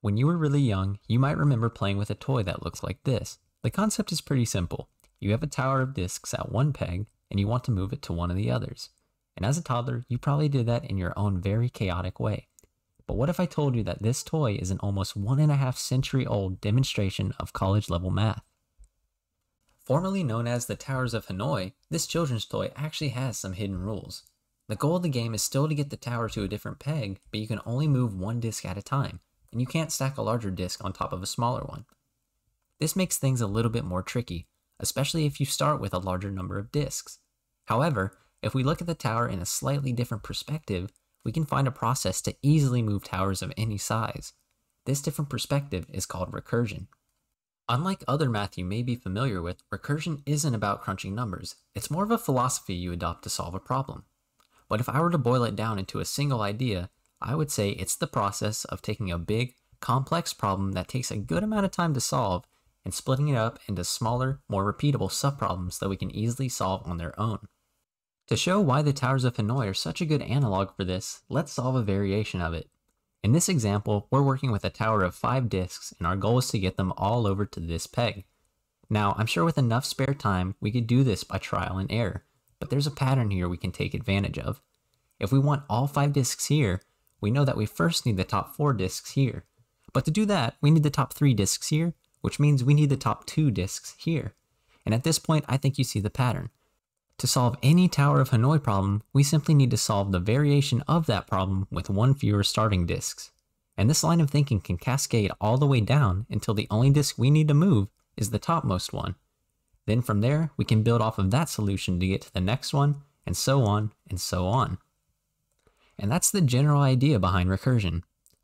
When you were really young, you might remember playing with a toy that looks like this. The concept is pretty simple. You have a tower of discs at one peg, and you want to move it to one of the others. And as a toddler, you probably did that in your own very chaotic way. But what if I told you that this toy is an almost one and a half century old demonstration of college level math? Formerly known as the Towers of Hanoi, this children's toy actually has some hidden rules. The goal of the game is still to get the tower to a different peg, but you can only move one disc at a time and you can't stack a larger disk on top of a smaller one. This makes things a little bit more tricky, especially if you start with a larger number of disks. However, if we look at the tower in a slightly different perspective, we can find a process to easily move towers of any size. This different perspective is called recursion. Unlike other math you may be familiar with, recursion isn't about crunching numbers. It's more of a philosophy you adopt to solve a problem. But if I were to boil it down into a single idea, I would say it's the process of taking a big, complex problem that takes a good amount of time to solve and splitting it up into smaller, more repeatable subproblems that we can easily solve on their own. To show why the Towers of Hanoi are such a good analog for this, let's solve a variation of it. In this example, we're working with a tower of 5 disks and our goal is to get them all over to this peg. Now, I'm sure with enough spare time, we could do this by trial and error, but there's a pattern here we can take advantage of. If we want all 5 disks here, we know that we first need the top 4 disks here. But to do that, we need the top 3 disks here, which means we need the top 2 disks here. And at this point, I think you see the pattern. To solve any Tower of Hanoi problem, we simply need to solve the variation of that problem with one fewer starting disks. And this line of thinking can cascade all the way down until the only disk we need to move is the topmost one. Then from there, we can build off of that solution to get to the next one, and so on and so on. And that's the general idea behind recursion.